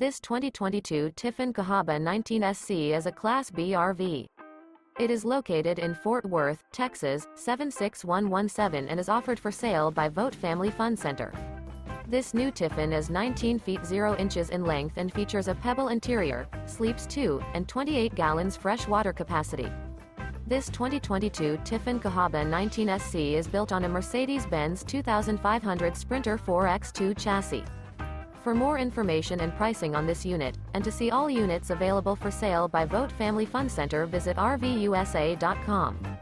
This 2022 Tiffin Cahaba 19SC is a Class B RV. It is located in Fort Worth, Texas, 76117 and is offered for sale by Vogt Family Fun Center. This new Tiffin is 19 feet 0 inches in length and features a pebble interior, sleeps 2, and 28 gallons fresh water capacity. This 2022 Tiffin Cahaba 19SC is built on a Mercedes-Benz 2500 Sprinter 4X2 chassis. For more information and pricing on this unit, and to see all units available for sale by Vogt Family Fun Center visit RVUSA.com.